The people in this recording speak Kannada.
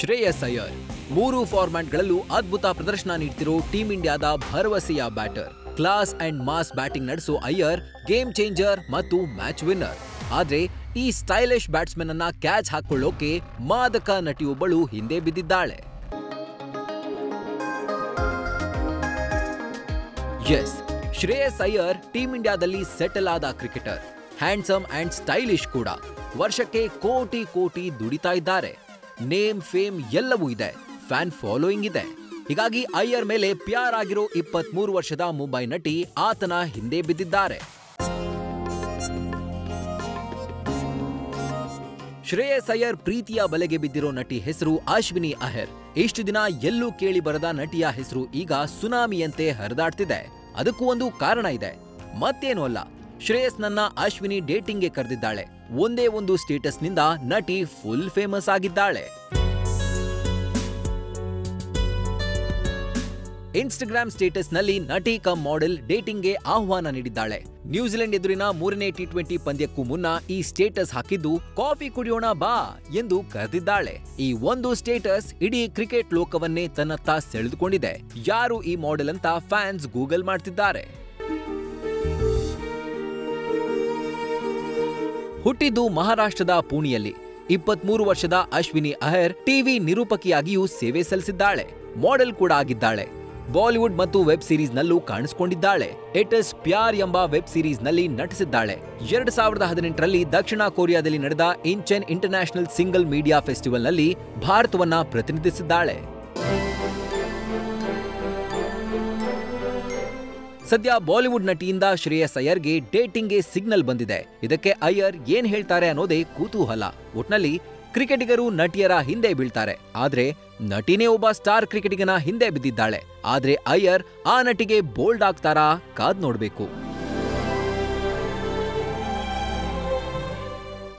ಶ್ರೇಯಸ್ ಅಯ್ಯರ್. ಮೂರು ಫಾರ್ಮ್ಯಾಟ್ಗಳಲ್ಲೂ ಅದ್ಭುತ ಪ್ರದರ್ಶನ ನೀಡ್ತಿರೋ ಟೀಂ ಇಂಡಿಯಾದ ಭರವಸೆಯ batter class and mass batting ನಡೆಸೋ ಅಯ್ಯರ್ ಗೇಮ್ ಚೇಂಜರ್ ಮತ್ತು ಮ್ಯಾಚ್ ವಿನ್ನರ್ ಆದ್ರೆ ಈ ಸ್ಟೈಲಿಶ್ ಬ್ಯಾಟ್ಸ್ಮನ್ ಅನ್ನ ಕ್ಯಾಚ್ ಹಾಕೊಳ್ಳೋಕೆ ಮಾದಕ ನಟಿಯೊಬ್ಬಳು ಹಿಂದೆ ಬಿದ್ದಿದ್ದಾಳೆ. ಎಸ್ ಶ್ರೇಯಸ್ ಅಯ್ಯರ್ ಟೀಂ ಇಂಡಿಯಾದಲ್ಲಿ ಸೆಟಲ್ ಆದ ಕ್ರಿಕೆಟರ್ ಹ್ಯಾಂಡ್ಸಮ್ ಅಂಡ್ ಸ್ಟೈಲಿಶ್ ಕೂಡ. ವರ್ಷಕ್ಕೆ ಕೋಟಿ ಕೋಟಿ ದುಡಿತಾ ಇದ್ದಾರೆ. ನೇಮ್, ಫೇಮ್ ಎಲ್ಲವೂ ಇದೆ. ಫ್ಯಾನ್ ಫಾಲೋಯಿಂಗ್ ಇದೆ. ಹೀಗಾಗಿ ಅಯ್ಯರ್ ಮೇಲೆ ಪ್ಯಾರ್ ಆಗಿರೋ ಇಪ್ಪತ್ಮೂರು ವರ್ಷದ ಮುಂಬೈ ನಟಿ ಆತನ ಹಿಂದೆ ಬಿದ್ದಿದ್ದಾರೆ. ಶ್ರೇಯಸ್ ಅಯ್ಯರ್ ಪ್ರೀತಿಯ ಬಲೆಗೆ ಬಿದ್ದಿರೋ ನಟಿ ಹೆಸರು ಅಶ್ವಿನಿ ಅಹೆರ್. ಇಷ್ಟು ದಿನ ಎಲ್ಲೂ ಕೇಳಿ ಬರದ ನಟಿಯ ಹೆಸರು ಈಗ ಸುನಾಮಿಯಂತೆ ಹರಿದಾಡ್ತಿದೆ. ಅದಕ್ಕೂ ಒಂದು ಕಾರಣ ಇದೆ. ಮತ್ತೇನು ಅಲ್ಲ. ಶ್ರೇಯಸ್ ನನ್ನ ಅಶ್ವಿನಿ ಡೇಟಿಂಗ್ಗೆ ಕರೆದಿದ್ದಾಳೆ. ಒಂದೇ ಒಂದು ಸ್ಟೇಟಸ್ನಿಂದ ನಟಿ ಫುಲ್ ಫೇಮಸ್ ಆಗಿದ್ದಾಳೆ. ಇನ್ಸ್ಟಾಗ್ರಾಮ್ ಸ್ಟೇಟಸ್ನಲ್ಲಿ ನಟಿ ಕಮ್ ಮಾಡೆಲ್ ಡೇಟಿಂಗ್ಗೆ ಆಹ್ವಾನ ನೀಡಿದ್ದಾಳೆ. ನ್ಯೂಜಿಲೆಂಡ್ ಎದುರಿನ ಮೂರನೇ ಟಿ ಟ್ವೆಂಟಿ ಪಂದ್ಯಕ್ಕೂ ಮುನ್ನ ಈ ಸ್ಟೇಟಸ್ ಹಾಕಿದ್ದು, ಕಾಫಿ ಕುಡಿಯೋಣ ಬಾ ಎಂದು ಕರೆದಿದ್ದಾಳೆ. ಈ ಒಂದು ಸ್ಟೇಟಸ್ ಇಡೀ ಕ್ರಿಕೆಟ್ ಲೋಕವನ್ನೇ ತನ್ನತ್ತ ಸೆಳೆದುಕೊಂಡಿದೆ. ಯಾರು ಈ ಮಾಡೆಲ್ ಅಂತ ಫ್ಯಾನ್ಸ್ ಗೂಗಲ್ ಮಾಡ್ತಿದ್ದಾರೆ. ಹುಟ್ಟಿದ್ದು ಮಹಾರಾಷ್ಟ್ರದ ಪುಣೆಯಲ್ಲಿ. ಇಪ್ಪತ್ಮೂರು ವರ್ಷದ ಅಶ್ವಿನಿ ಅಹರ್ ಟಿವಿ ನಿರೂಪಕಿಯಾಗಿಯೂ ಸೇವೆ ಸಲ್ಲಿಸಿದ್ದಾಳೆ. ಮಾಡೆಲ್ ಕೂಡ ಆಗಿದ್ದಾಳೆ. ಬಾಲಿವುಡ್ ಮತ್ತು ವೆಬ್ ಸೀರೀಸ್ನಲ್ಲೂ ಕಾಣಿಸಿಕೊಂಡಿದ್ದಾಳೆ. ಇಸ್ ಪ್ಯಾರ್ ಎಂಬ ವೆಬ್ ಸೀರೀಸ್ನಲ್ಲಿ ನಟಿಸಿದ್ದಾಳೆ. ಎರಡ್ ಸಾವಿರದ ಹದಿನೆಂಟರಲ್ಲಿ ದಕ್ಷಿಣ ಕೊರಿಯಾದಲ್ಲಿ ನಡೆದ ಇಂಚೆನ್ ಇಂಟರ್ನ್ಯಾಷನಲ್ ಸಿಂಗಲ್ ಮೀಡಿಯಾ ಫೆಸ್ಟಿವಲ್ನಲ್ಲಿ ಭಾರತವನ್ನ ಪ್ರತಿನಿಧಿಸಿದ್ದಾಳೆ. ಸದ್ಯ ಬಾಲಿವುಡ್ ನಟಿಯಿಂದ ಶ್ರೇಯಸ್ ಅಯ್ಯರ್ಗೆ ಡೇಟಿಂಗ್ಗೆ ಸಿಗ್ನಲ್ ಬಂದಿದೆ. ಇದಕ್ಕೆ ಅಯ್ಯರ್ ಏನ್ ಹೇಳ್ತಾರೆ ಅನ್ನೋದೇ ಕುತೂಹಲ. ಒಟ್ನಲ್ಲಿ ಕ್ರಿಕೆಟಿಗರು ನಟಿಯರ ಹಿಂದೆ ಬೀಳ್ತಾರೆ. ಆದ್ರೆ ನಟಿನೇ ಒಬ್ಬ ಸ್ಟಾರ್ ಕ್ರಿಕೆಟಿಗನ ಹಿಂದೆ ಬಿದ್ದಿದ್ದಾಳೆ. ಆದ್ರೆ ಅಯ್ಯರ್ ಆ ನಟಿಗೆ ಬೋಲ್ಡ್ ಆಗ್ತಾರಾ ಕಾದ್ ನೋಡ್ಬೇಕು.